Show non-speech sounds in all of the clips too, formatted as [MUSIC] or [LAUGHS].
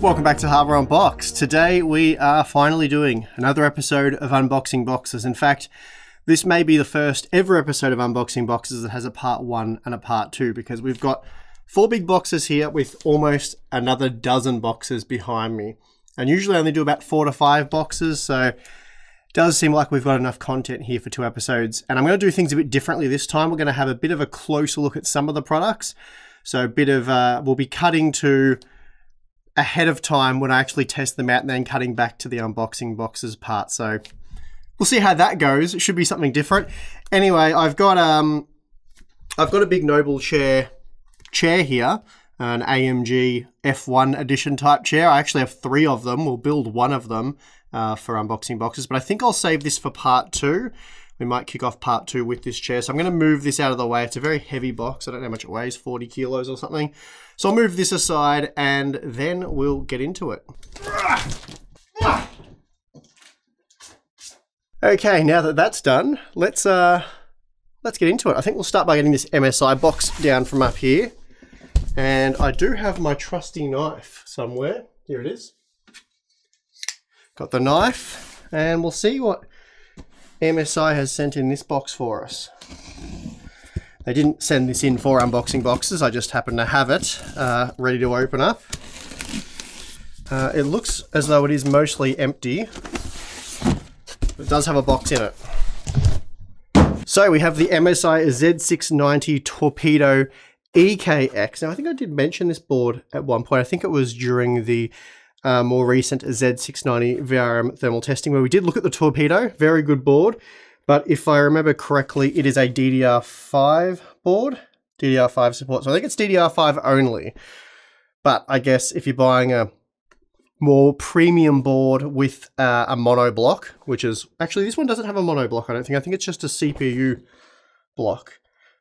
Welcome back to Hardware Unboxed. Today we are finally doing another episode of Unboxing Boxes. In fact, this may be the first ever episode of Unboxing Boxes that has a part one and a part two because we've got four big boxes here with almost another dozen boxes behind me. And usually I only do about four to five boxes, so it does seem like we've got enough content here for two episodes. And I'm going to do things a bit differently this time. We're going to have a bit of a closer look at some of the products. So a bit of, uh, we'll be cutting to ahead of time when I actually test them out and then cutting back to the unboxing boxes part. So we'll see how that goes. It should be something different. Anyway, I've got um I've got a big noble chair chair here, an AMG F1 edition type chair. I actually have three of them. We'll build one of them uh, for unboxing boxes, but I think I'll save this for part two. We might kick off part two with this chair. So I'm going to move this out of the way. It's a very heavy box. I don't know how much it weighs, 40 kilos or something. So I'll move this aside and then we'll get into it. Okay, now that that's done, let's uh, let's get into it. I think we'll start by getting this MSI box down from up here. And I do have my trusty knife somewhere. Here it is. Got the knife, and we'll see what MSI has sent in this box for us. They didn't send this in for unboxing boxes, I just happen to have it uh, ready to open up. Uh, it looks as though it is mostly empty. It does have a box in it. So we have the MSI Z690 Torpedo EKX. Now I think I did mention this board at one point. I think it was during the uh, more recent Z690 VRM thermal testing where we did look at the Torpedo. Very good board. But if I remember correctly, it is a DDR5 board. DDR5 support. So I think it's DDR5 only. But I guess if you're buying a more premium board with uh, a mono block, which is actually this one doesn't have a mono block, I don't think. I think it's just a CPU block.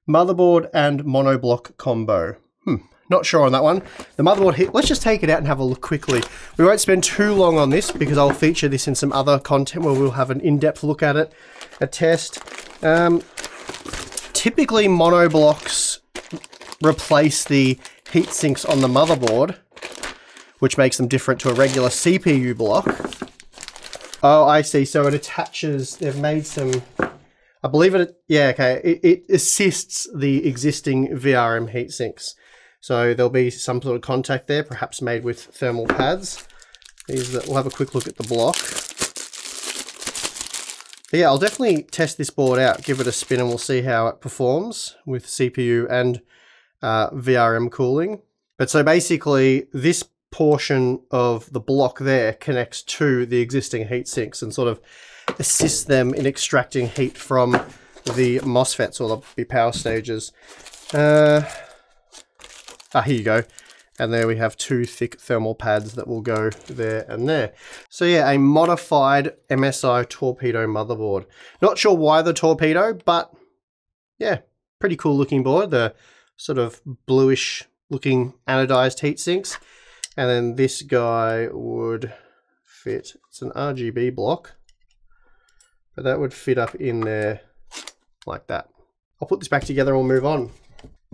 Motherboard and mono block combo. Hmm, not sure on that one. The motherboard, let's just take it out and have a look quickly. We won't spend too long on this because I'll feature this in some other content where we'll have an in-depth look at it a test. Um, typically monoblocks replace the heat sinks on the motherboard, which makes them different to a regular CPU block. Oh, I see. So it attaches, they've made some, I believe it, yeah, okay. It, it assists the existing VRM heat sinks. So there'll be some sort of contact there, perhaps made with thermal pads. These, we'll have a quick look at the block. But yeah, I'll definitely test this board out, give it a spin, and we'll see how it performs with CPU and uh, VRM cooling. But so basically, this portion of the block there connects to the existing heat sinks and sort of assists them in extracting heat from the MOSFETs or the power stages. Uh, ah, here you go. And there we have two thick thermal pads that will go there and there. So yeah, a modified MSI Torpedo motherboard. Not sure why the Torpedo, but yeah, pretty cool looking board. The sort of bluish looking anodized heat sinks. And then this guy would fit, it's an RGB block, but that would fit up in there like that. I'll put this back together and we'll move on.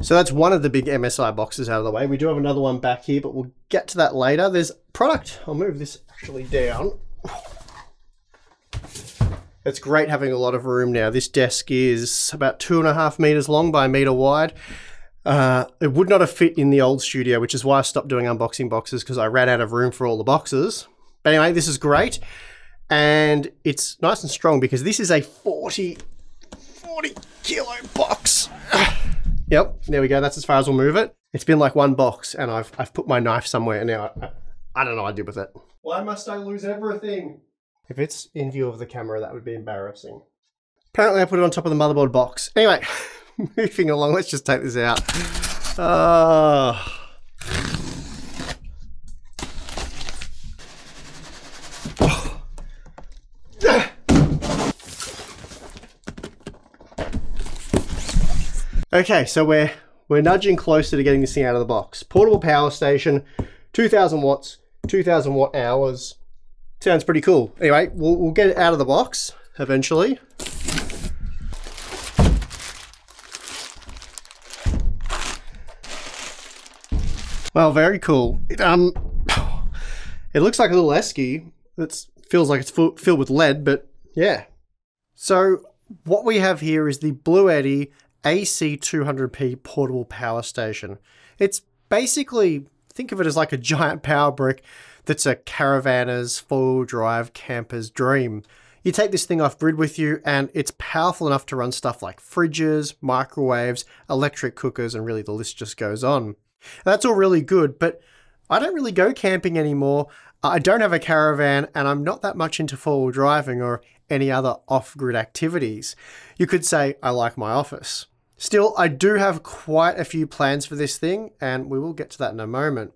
So that's one of the big MSI boxes out of the way. We do have another one back here, but we'll get to that later. There's product. I'll move this actually down. It's great having a lot of room now. This desk is about two and a half meters long by a meter wide. Uh, it would not have fit in the old studio, which is why I stopped doing unboxing boxes because I ran out of room for all the boxes. But anyway, this is great. And it's nice and strong because this is a 40, 40 kilo box. Yep, there we go. That's as far as we'll move it. It's been like one box, and I've I've put my knife somewhere, and now I, I don't know what I did with it. Why must I lose everything? If it's in view of the camera, that would be embarrassing. Apparently, I put it on top of the motherboard box. Anyway, [LAUGHS] moving along. Let's just take this out. Uh, Okay, so we're we're nudging closer to getting this thing out of the box. Portable power station, 2000 watts, 2000 watt hours. Sounds pretty cool. Anyway, we'll, we'll get it out of the box eventually. Well, very cool. It, um, [SIGHS] It looks like a little esky. It feels like it's full, filled with lead, but yeah. So what we have here is the Bluetti AC200P portable power station. It's basically, think of it as like a [LAUGHS] giant power brick that's a caravanner's four-wheel drive camper's dream. You take this thing off grid with you and it's powerful enough to run stuff like fridges, microwaves, electric cookers, and really the list just goes on. That's all really good, but I don't really go camping anymore. I don't have a caravan and I'm not that much into four-wheel driving or any other off-grid activities. You could say I like my office. Still, I do have quite a few plans for this thing, and we will get to that in a moment.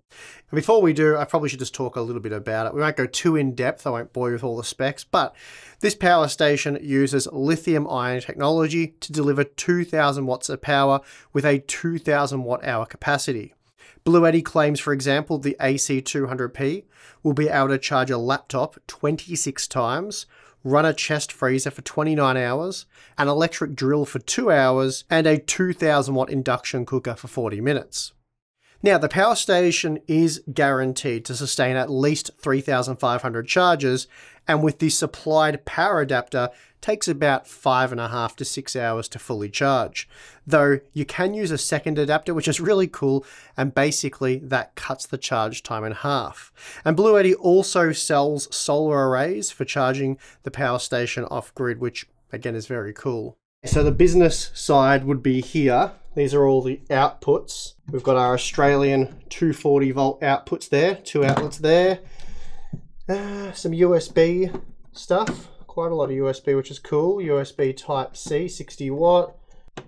And before we do, I probably should just talk a little bit about it. We won't go too in depth, I won't bore you with all the specs, but this power station uses lithium ion technology to deliver 2000 watts of power with a 2000 watt hour capacity. Bluetti claims, for example, the AC200P will be able to charge a laptop 26 times, run a chest freezer for 29 hours, an electric drill for 2 hours, and a 2000 watt induction cooker for 40 minutes. Now, the power station is guaranteed to sustain at least 3,500 charges, and with the supplied power adapter, takes about five and a half to six hours to fully charge. Though you can use a second adapter, which is really cool, and basically that cuts the charge time in half. And Bluetti also sells solar arrays for charging the power station off grid, which again is very cool. So the business side would be here. These are all the outputs. We've got our Australian 240 volt outputs there, two outlets there. Uh, some USB stuff, quite a lot of USB, which is cool. USB Type C, 60 watt.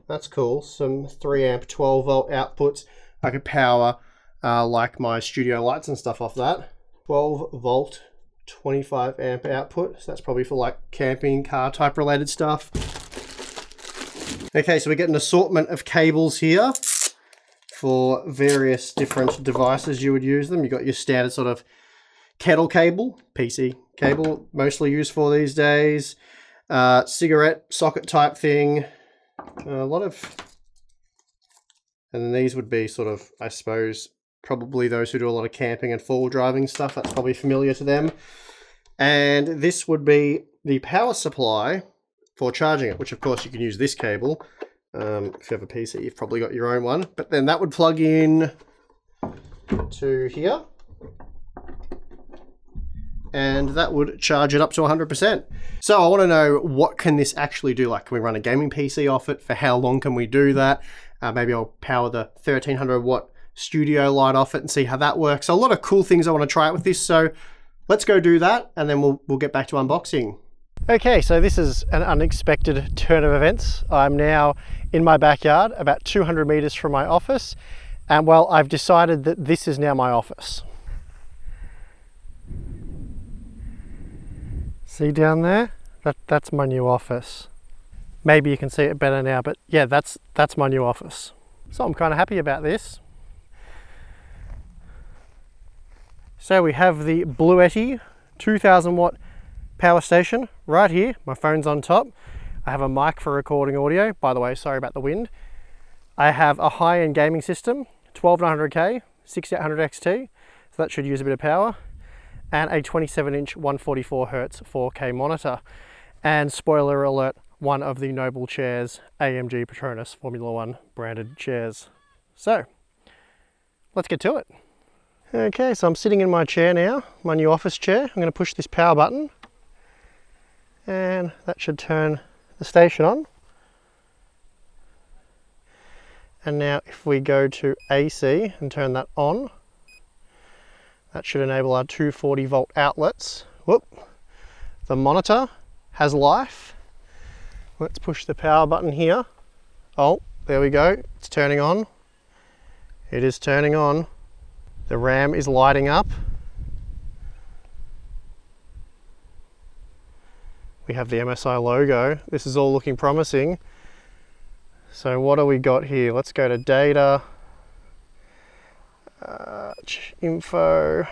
That's cool. Some 3 amp, 12 volt outputs. I could power uh, like my studio lights and stuff off that. 12 volt, 25 amp output. So that's probably for like camping, car type related stuff. Okay, so we get an assortment of cables here for various different devices you would use them. You've got your standard sort of kettle cable, PC cable, mostly used for these days. Uh, cigarette socket type thing. A lot of... And then these would be sort of, I suppose, probably those who do a lot of camping and four-wheel driving stuff. That's probably familiar to them. And this would be the power supply for charging it, which of course you can use this cable. Um, if you have a PC, you've probably got your own one. But then that would plug in to here. And that would charge it up to 100%. So I want to know what can this actually do? Like, can we run a gaming PC off it? For how long can we do that? Uh, maybe I'll power the 1300 watt studio light off it and see how that works. So a lot of cool things I want to try out with this. So let's go do that and then we'll, we'll get back to unboxing. Okay, so this is an unexpected turn of events. I'm now in my backyard, about 200 meters from my office, and well, I've decided that this is now my office. See down there? That, that's my new office. Maybe you can see it better now, but yeah, that's, that's my new office. So I'm kind of happy about this. So we have the Bluetti 2000 watt power station right here. My phone's on top. I have a mic for recording audio. By the way, sorry about the wind. I have a high-end gaming system, 12900K, 6800 XT, so that should use a bit of power, and a 27-inch 144 Hertz 4K monitor. And spoiler alert, one of the Noble chairs, AMG Petronas Formula One branded chairs. So, let's get to it. Okay, so I'm sitting in my chair now, my new office chair. I'm going to push this power button and that should turn the station on. And now if we go to AC and turn that on, that should enable our 240 volt outlets. Whoop, the monitor has life. Let's push the power button here. Oh, there we go, it's turning on. It is turning on. The RAM is lighting up. We have the MSI logo. This is all looking promising. So what do we got here? Let's go to data, uh, info,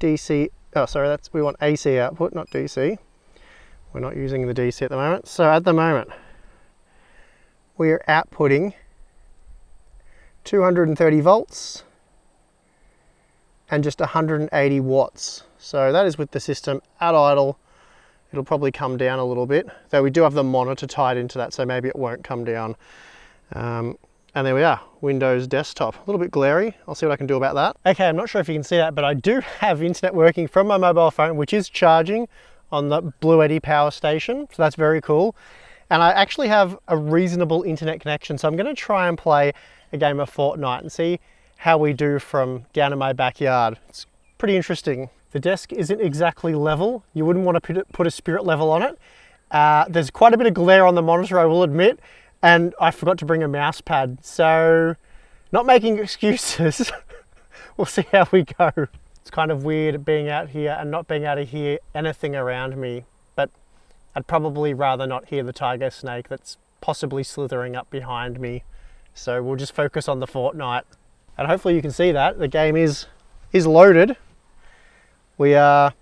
DC, oh sorry, that's we want AC output, not DC. We're not using the DC at the moment. So at the moment, we are outputting 230 volts and just 180 watts. So that is with the system at idle. It'll probably come down a little bit, though we do have the monitor tied into that, so maybe it won't come down. Um, and there we are, Windows desktop. A little bit glary. I'll see what I can do about that. Okay, I'm not sure if you can see that, but I do have internet working from my mobile phone, which is charging on the Bluetti power station. So that's very cool. And I actually have a reasonable internet connection. So I'm gonna try and play a game of Fortnite and see how we do from down in my backyard. It's pretty interesting. The desk isn't exactly level. You wouldn't want to put a spirit level on it. Uh, there's quite a bit of glare on the monitor, I will admit and I forgot to bring a mouse pad. So not making [LAUGHS] excuses. we'll see how we go. It's kind of weird being out here and not being able to hear anything around me, but I'd probably rather not hear the tiger snake that's possibly slithering up behind me. So we'll just focus on the Fortnite. And hopefully you can see that. The game is, is loaded. We are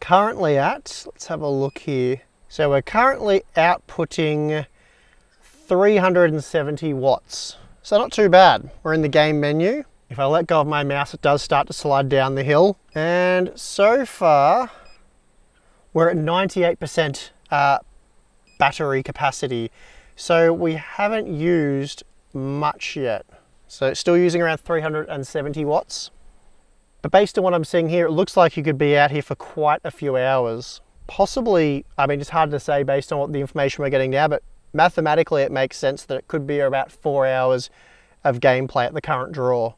currently at, let's have a look here. So we're currently outputting 370 watts. So not too bad. We're in the game menu. If I let go of my mouse, it does start to slide down the hill. And so far, we're at 98% uh, battery capacity. So we haven't used much yet. So still using around 370 watts. But based on what I'm seeing here, it looks like you could be out here for quite a few hours. Possibly, I mean, it's hard to say based on what the information we're getting now, but mathematically it makes sense that it could be about four hours of gameplay at the current draw.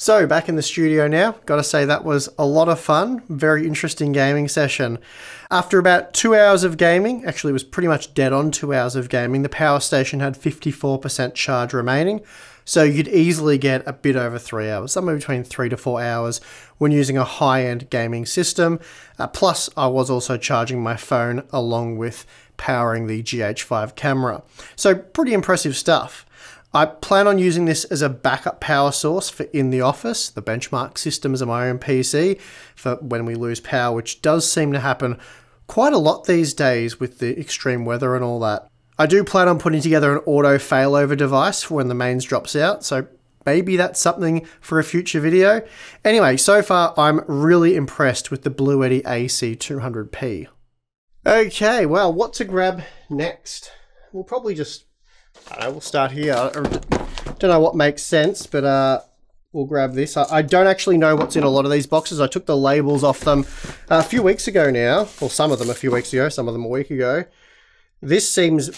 So back in the studio now, gotta say that was a lot of fun, very interesting gaming session. After about two hours of gaming, actually was pretty much dead on two hours of gaming, the power station had 54% charge remaining, so you'd easily get a bit over three hours, somewhere between three to four hours when using a high-end gaming system. Uh, plus, I was also charging my phone along with powering the GH5 camera. So pretty impressive stuff. I plan on using this as a backup power source for in the office, the benchmark systems of my own PC for when we lose power, which does seem to happen quite a lot these days with the extreme weather and all that. I do plan on putting together an auto failover device for when the mains drops out, so maybe that's something for a future video. Anyway, so far I'm really impressed with the Bluetti AC200p. Okay, well, what to grab next? We'll probably just I will start here. I don't know what makes sense, but uh, we'll grab this. I, I, don't actually know what's in a lot of these boxes. I took the labels off them a few weeks ago now. Well, some of them a few weeks ago, some of them a week ago. This seems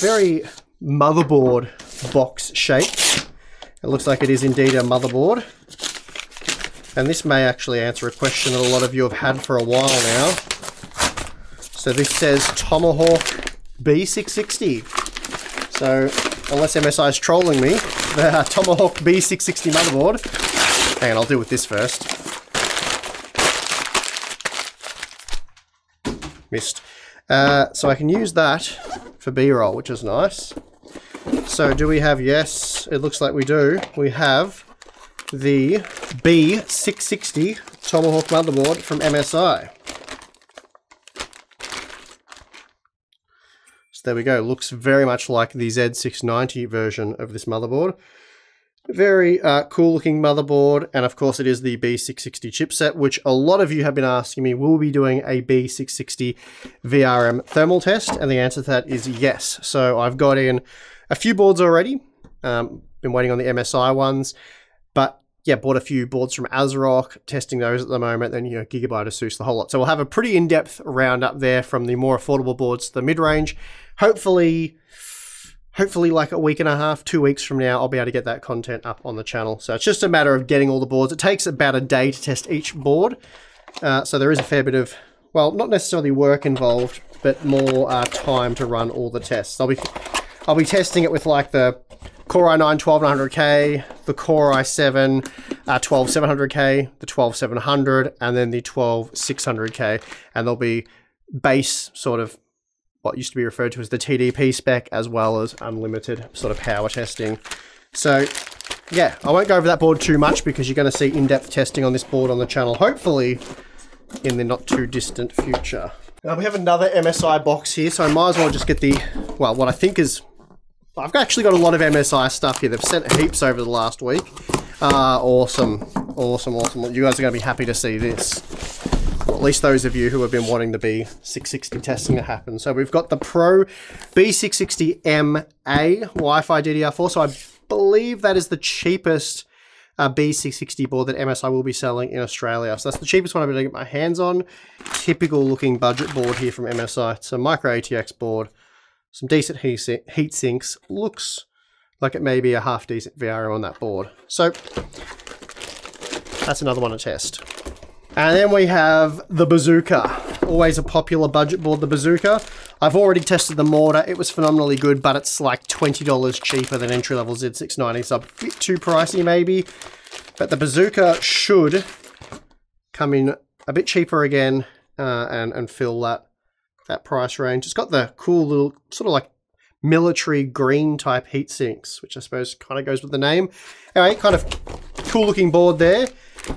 very motherboard box shaped. It looks like it is indeed a motherboard. And this may actually answer a question that a lot of you have had for a while now. So this says Tomahawk B660. So, unless MSI is trolling me, the [LAUGHS] Tomahawk B660 motherboard. Hang on, I'll deal with this first. Missed. Uh, so I can use that for B-roll, which is nice. So do we have, yes, it looks like we do. We have the B660 Tomahawk motherboard from MSI. There we go. Looks very much like the Z690 version of this motherboard. Very uh, cool looking motherboard, and of course it is the B660 chipset, which a lot of you have been asking me, will be doing a B660 VRM thermal test? And the answer to that is yes. So I've got in a few boards already, um, been waiting on the MSI ones, but yeah, bought a few boards from ASRock, testing those at the moment, then, you know, Gigabyte, Asus, the whole lot. So we'll have a pretty in-depth roundup there from the more affordable boards to the mid-range, hopefully hopefully like a week and a half, two weeks from now, I'll be able to get that content up on the channel. So it's just a matter of getting all the boards. It takes about a day to test each board. Uh, so there is a fair bit of, well, not necessarily work involved, but more uh, time to run all the tests. I'll be, I'll be testing it with like the Core i9 12900K, the Core i7 uh, 12700K, the 12700, and then the 12600K. And there'll be base sort of what used to be referred to as the TDP spec, as well as unlimited sort of power testing. So yeah, I won't go over that board too much because you're going to see in-depth testing on this board on the channel, hopefully in the not too distant future. Now we have another MSI box here, so I might as well just get the, well, what I think is, I've actually got a lot of MSI stuff here. They've sent heaps over the last week. Uh, awesome, awesome, awesome. You guys are going to be happy to see this. At least those of you who have been wanting the B660 testing to happen. So we've got the Pro B660MA Wi-Fi DDR4. So I believe that is the cheapest uh, B660 board that MSI will be selling in Australia. So that's the cheapest one I've been able to get my hands on. Typical looking budget board here from MSI. It's a micro ATX board. Some decent heat sinks. Looks like it may be a half decent VRM on that board. So that's another one to test. And then we have the Bazooka. Always a popular budget board, the Bazooka. I've already tested the Mortar. It was phenomenally good, but it's like $20 cheaper than entry-level Z690, so a bit too pricey maybe. But the Bazooka should come in a bit cheaper again uh, and, and fill that, that price range. It's got the cool little sort of like military green type heat sinks, which I suppose kind of goes with the name. Anyway, kind of cool looking board there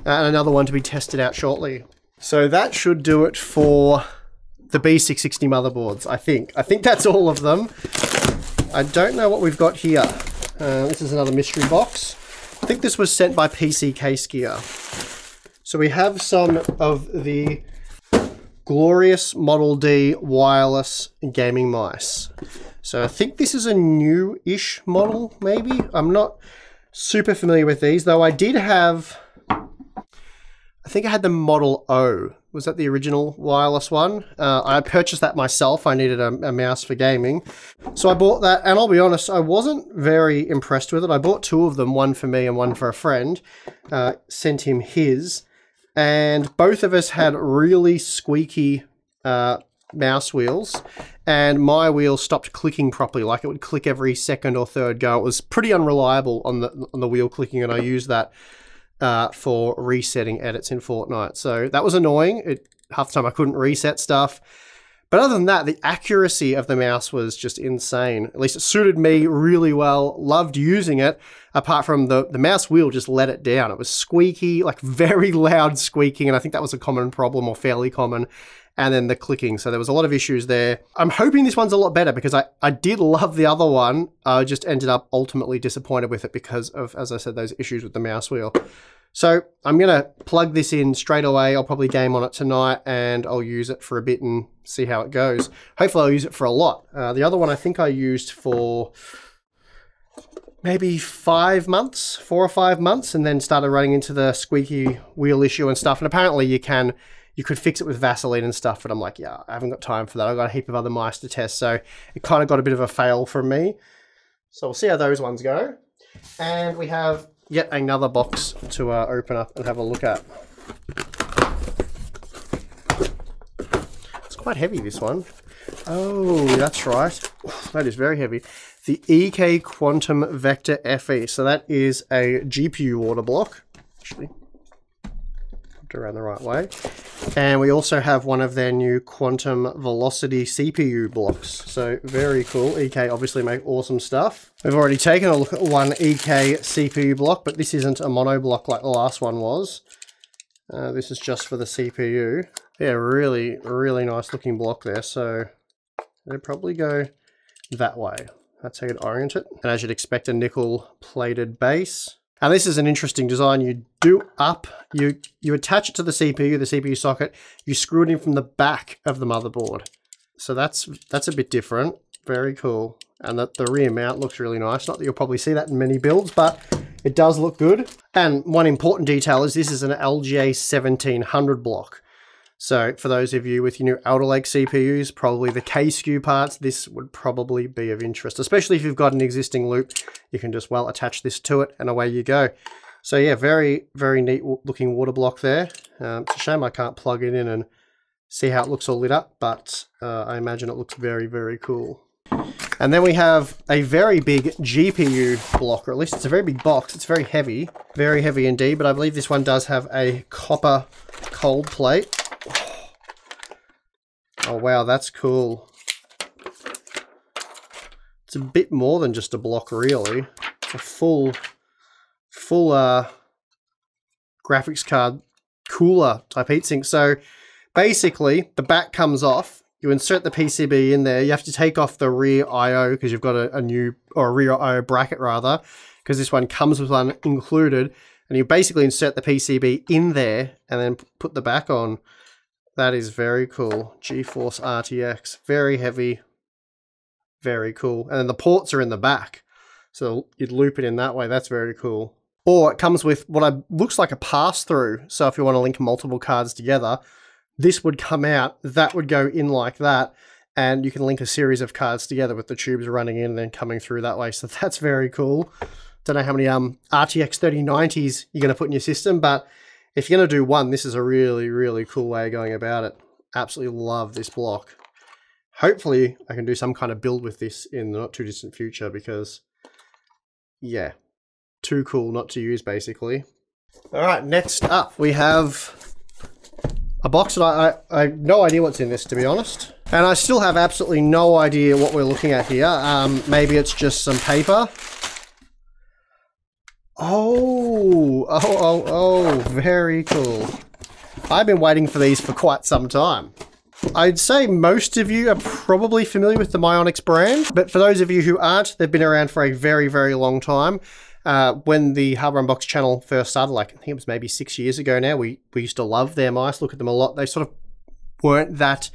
and another one to be tested out shortly. So that should do it for the B660 motherboards, I think. I think that's all of them. I don't know what we've got here. Uh, this is another mystery box. I think this was sent by PC Case Gear. So we have some of the glorious Model D wireless gaming mice. So I think this is a new-ish model, maybe? I'm not super familiar with these, though I did have I think I had the Model O. Was that the original wireless one? Uh, I purchased that myself. I needed a, a, mouse for gaming. So I bought that, and I'll be honest, I wasn't very impressed with it. I bought two of them, one for me and one for a friend. Uh, sent him his, and both of us had really squeaky uh, mouse wheels, and my wheel stopped clicking properly. Like it would click every second or third go. It was pretty unreliable on the on the wheel clicking, and I used that uh, for resetting edits in Fortnite. So that was annoying. It, half the time I couldn't reset stuff. But other than that, the accuracy of the mouse was just insane. At least it suited me really well. Loved using it. Apart from the, the mouse wheel just let it down. It was squeaky, like [LAUGHS] very loud squeaking. And I think that was a common problem or fairly common. And then the clicking. So there was a lot of issues there. I'm hoping this one's a lot better because I, I did love the other one. I just ended up ultimately disappointed with it because of, as I said, those issues with the mouse wheel. So I'm going to plug this in straight away. I'll probably game on it tonight and I'll use it for a bit and see how it goes. Hopefully I'll use it for a lot. Uh, the other one I think I used for maybe five months, four or five months, and then started running into the squeaky wheel issue and stuff. And apparently you can, you could fix it with Vaseline and stuff, but I'm like, yeah, I haven't got time for that. I've got a heap of other mice to test. So it kind of got a bit of a fail from me. So we'll see how those ones go. And we have yet another box to uh, open up and have a look at. It's quite heavy, this one. Oh, that's right. [SIGHS] That is very heavy. The EK Quantum Vector FE. So that is a GPU water block. Actually, around the right way. And we also have one of their new quantum velocity CPU blocks. So very cool. EK obviously make awesome stuff. We've already taken a look at one EK CPU block, but this isn't a mono block like the last one was. Uh, this is just for the CPU. Yeah, really, really nice looking block there. So they probably go that way. That's how you'd orient it. And as you'd expect, a nickel plated base. And this is an interesting design. You do up, you, you attach it to the CPU, the CPU socket, you screw it in from the back of the motherboard. So that's that's a bit different. Very cool. And that the rear mount looks really nice. Not that you'll probably see that in many builds, but it does look good. And one important detail is this is an LGA 1700 block. So for those of you with your new Alder Lake CPUs, probably the K-SKU parts, this would probably be of interest, especially if you've got an existing loop. You can just, well, attach this to it and away you go. So yeah, very, very neat looking water block there. Um, it's a shame I can't plug it in and see how it looks all lit up, but uh, I imagine it looks very, very cool. And then we have a very big GPU block, or at least it's a very big box. It's very heavy, very heavy indeed, but I believe this one does have a copper cold plate. Oh wow, that's cool. It's a bit more than just a block really. It's a full, full uh, graphics card cooler type heatsink. So basically the back comes off you insert the PCB in there. You have to take off the rear I/O because you've got a, a, new or a rear I/O bracket rather, because this one comes with one included. And you basically insert the PCB in there and then put the back on. That is very cool. GeForce RTX, very heavy, very cool. And then the ports are in the back, so you'd loop it in that way. That's very cool. Or it comes with what I, looks like a pass through. So if you want to link multiple cards together, this would come out, that would go in like that, and you can link a series of cards together with the tubes running in and then coming through that way. So [LAUGHS] that's very cool. Don't know how many um RTX 3090s you're going to put in your system, but if you're going to do one, this is a really, really cool way of going about it. Absolutely love this block. Hopefully, I can do some kind of build with this in the not too distant future because, yeah, too cool not to use, basically. All right, next up, we have a box that I, I, I, have no idea what's in this, to be honest. And I still have absolutely no idea what we're looking at here. Um, maybe it's just some paper. Oh, oh, oh, oh, very cool. I've been waiting for these for quite some time. I'd say most of you are probably familiar with the Mionix brand, but for those of you who aren't, they've been around for a very, very long time. Uh, when the Hardware Unboxed channel first started, like I think it was maybe six years ago now, we, we used to love their mice, look at them a lot. They sort of weren't that,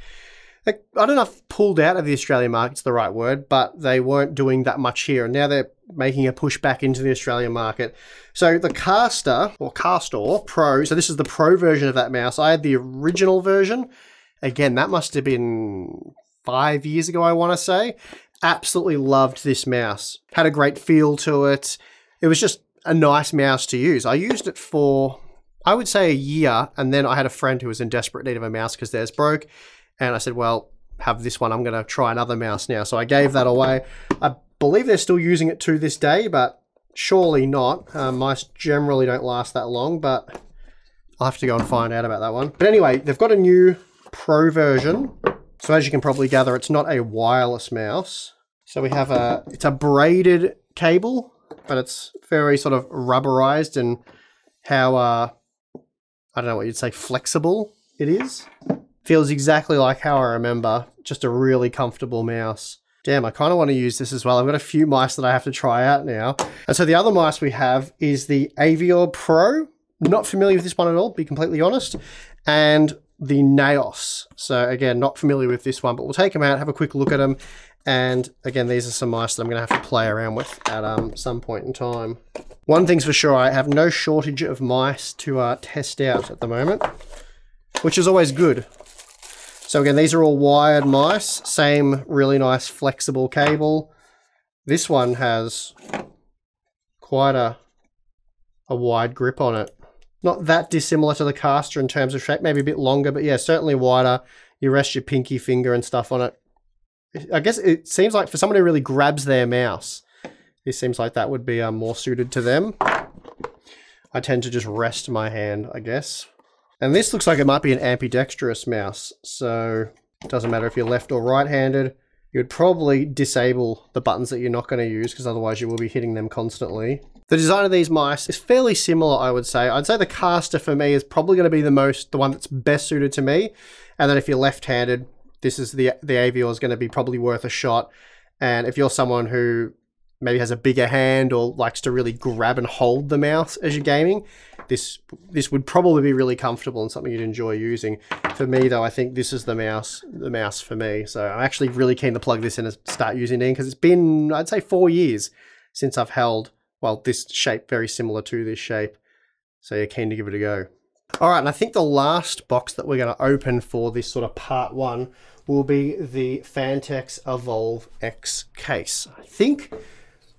I don't know if pulled out of the Australian market's the right word, but they weren't doing that much here. And now they're making a push back into the Australian market. So the Caster, or Castor Pro, so this is the Pro version of that mouse. I had the original version. Again, that must have been five years ago, I want to say. Absolutely loved this mouse. Had a great feel to it it was just a nice mouse to use. I used it for, I would say, a year, and then I had a friend who was in desperate need of a mouse because theirs broke, and I said, well, have this one. I'm going to try another mouse now. So I gave that away. I believe they're still using it to this day, but surely not. Uh, mice generally don't last that long, but I'll have to go and find out about that one. But anyway, they've got a new Pro version. So as you can probably gather, it's not a wireless mouse. So we have a, it's a braided cable but it's very sort of rubberized and how, uh, I don't know what you'd say, flexible it is. Feels exactly like how I remember, just a really comfortable mouse. Damn, I kind of want to use this as well. I've got a few mice that I have to try out now. And so the other mice we have is the Avior Pro. Not familiar with this one at all, be completely honest. And the Naos. So again, not familiar with this one, but we'll take them out, have a quick look at them, and again, these are some mice that I'm going to have to play around with at um, some point in time. One thing's for sure, I have no shortage of mice to uh, test out at the moment, which is always good. So again, these are all wired mice, same really nice flexible cable. This one has quite a, a wide grip on it. Not that dissimilar to the Castor in terms of shape, maybe a bit longer, but yeah, certainly wider. You rest your pinky finger and stuff on it I guess it seems like for someone who really grabs their mouse, it seems like that would be um, more suited to them. I tend to just rest my hand, I guess. And this looks like it might be an ambidextrous mouse, so it doesn't matter if you're left or right-handed. You would probably disable the buttons that you're not going to use, because otherwise you will be hitting them constantly. The design of these mice is fairly similar, I would say. I'd say the Castor for me is probably going to be the most, the one that's best suited to me. And then if you're left-handed, this is the the Avior is going to be probably worth a shot. And if you're someone who maybe has a bigger hand or likes to really grab and hold the mouse as you're gaming, this this would probably be really comfortable and something you'd enjoy using. For me though, I think this is the mouse the mouse for me. So I'm actually really keen to plug this in and start using it because it's been I'd say four years since I've held well this shape very similar to this shape. So you're keen to give it a go. All right, and I think the last box that we're going to open for this sort of part one will be the Phanteks Evolv X case. I think,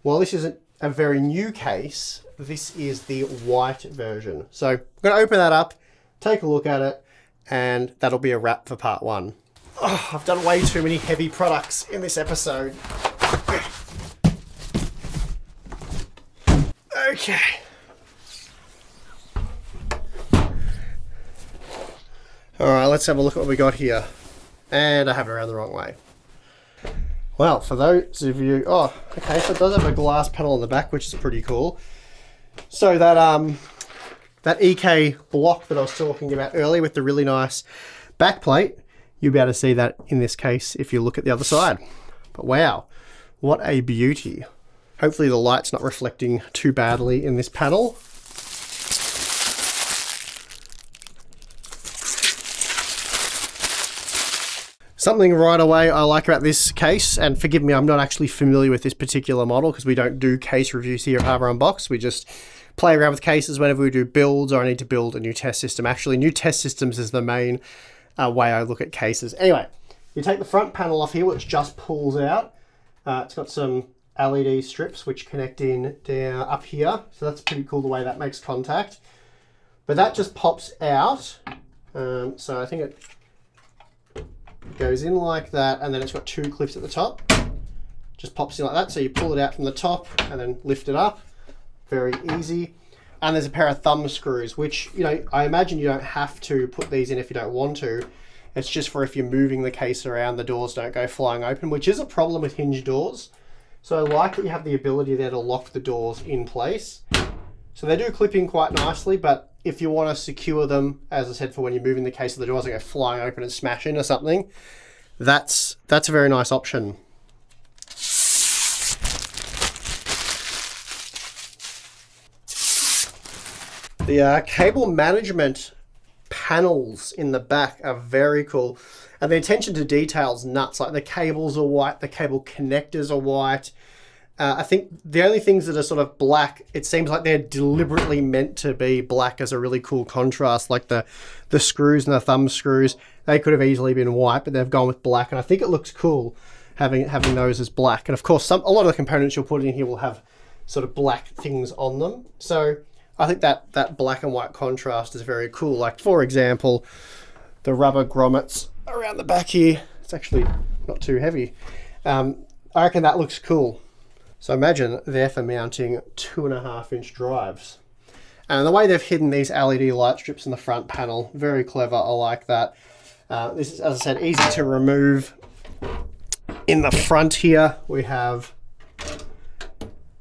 while this isn't a very new case, this is the white version. So I'm going to open that up, take a look at it, and that'll be a wrap for part one. Oh, I've done way too many heavy products in this episode. Okay. Alright, let's have a look at what we got here. And I have it around the wrong way. Well, for those of you... Oh, okay, so it does have a glass panel on the back, which is pretty cool. So that um, that EK block that I was talking about earlier with the really nice backplate, you'll be able to see that in this case if you look at the other side. But wow, what a beauty. Hopefully the light's not reflecting too badly in this panel. Something right away I like about this case, and forgive me, I'm not actually familiar with this particular model because we don't do case reviews here at Hardware Unboxed. We just play around with cases whenever we do builds or I need to build a new test system. Actually, new test systems is the main uh, way I look at cases. Anyway, you take the front panel off here, which just pulls out. Uh, it's got some LED strips which connect in down up here. So that's pretty cool the way that makes contact. But that just pops out. Um, so I think it goes in like that and then it's got two clips at the top. Just pops in like that. So you pull it out from the top and then lift it up. Very easy. And there's a pair of thumb screws, which, you know, I imagine you don't have to put these in if you don't want to. It's just for if you're moving the case around, the doors don't go flying open, which is a problem with hinge doors. So I like that you have the ability there to lock the doors in place. So they do clip in quite nicely, but if you want to secure them, as I said, for when you're moving the case so the doors don't go flying open and smash in or something, that's that's a very nice option. The uh, cable management panels in the back are very cool. And the attention to detail is nuts. Like the cables are white, the cable connectors are white. Uh, I think the only things that are sort of black, it seems like they're deliberately meant to be black as a really cool contrast. Like the, the screws and the thumb screws, they could have easily been white, but they've gone with black. And I think it looks cool having having those as black. And of course, some a lot of the components you'll put in here will have sort of black things on them. So I think that that black and white contrast is very cool. Like for example, the rubber grommets around the back here. It's actually not too heavy. Um, I reckon that looks cool. So imagine they're for mounting two and a half inch drives. And the way they've hidden these LED light strips in the front panel, very clever. I like that. Uh, this is, as I said, easy to remove. In the front here, we have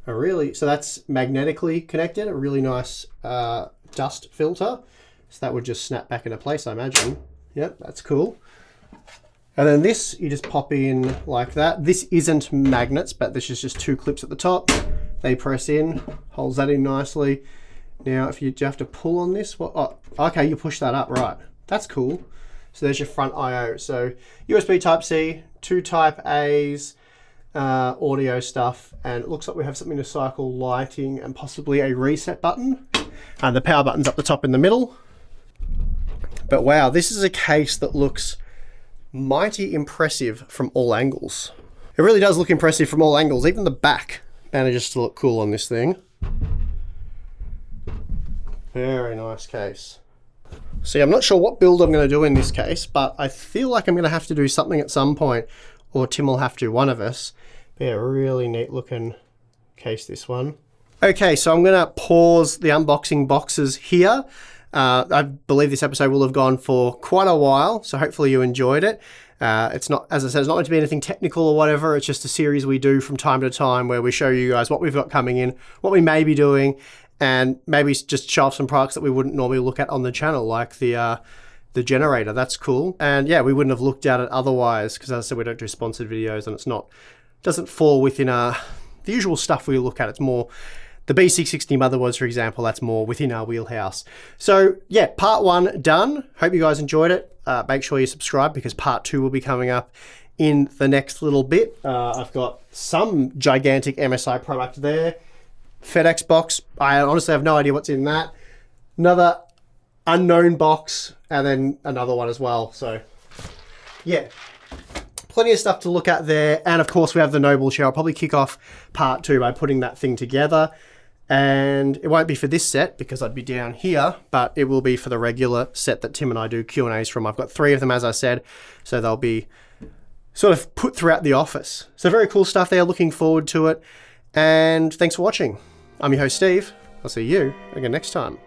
a really, so that's magnetically connected, a really nice uh, dust filter. So that would just snap back into place, I imagine. Yep, that's cool. And then this, you just pop in like that. This isn't magnets, but this is just two clips at the top. They press in, holds that in nicely. Now, if you, you have to pull on this, well, oh, okay, you push that up, right. That's cool. So there's your front I.O. So USB Type-C, two Type A's, uh, audio stuff, and it looks like we have something to cycle lighting and possibly a reset button. And the power button's up the top in the middle. But wow, this is a case that looks mighty impressive from all angles. It really does look impressive from all angles. Even the back manages to look cool on this thing. Very nice case. See, I'm not sure what build I'm going to do in this case, but I feel like I'm going to have to do something at some point, or Tim will have to, one of us. Yeah, really neat looking case, this one. Okay, so I'm going to pause the unboxing boxes here. Uh, I believe this episode will have gone for quite a while, so hopefully you enjoyed it. Uh, it's not, as I said, it's not meant to be anything technical or whatever. It's just a series we do from time to time where we show you guys what we've got coming in, what we may be doing, and maybe just show off some products that we wouldn't normally look at on the channel, like the uh, the generator. That's cool. And yeah, we wouldn't have looked at it otherwise because, as I said, we don't do sponsored videos, and it's not doesn't fall within our the usual stuff we look at. It's more the B660 motherboards, for example, that's more within our wheelhouse. So yeah, part one done. Hope you guys enjoyed it. Uh, make sure you subscribe because part two will be coming up in the next little bit. Uh, I've got some gigantic MSI product there. FedEx box. I honestly have no idea what's in that. Another unknown box and then another one as well. So yeah, plenty of stuff to look at there. And of course we have the Noble chair. I'll probably kick off part two by putting that thing together. And it won't be for this set because I'd be down here, but it will be for the regular set that Tim and I do Q and A's from. I've got three of them, as I said, so they'll be sort of put throughout the office. So very cool stuff there. Looking forward to it, and thanks for watching. I'm your host Steve. I'll see you again next time.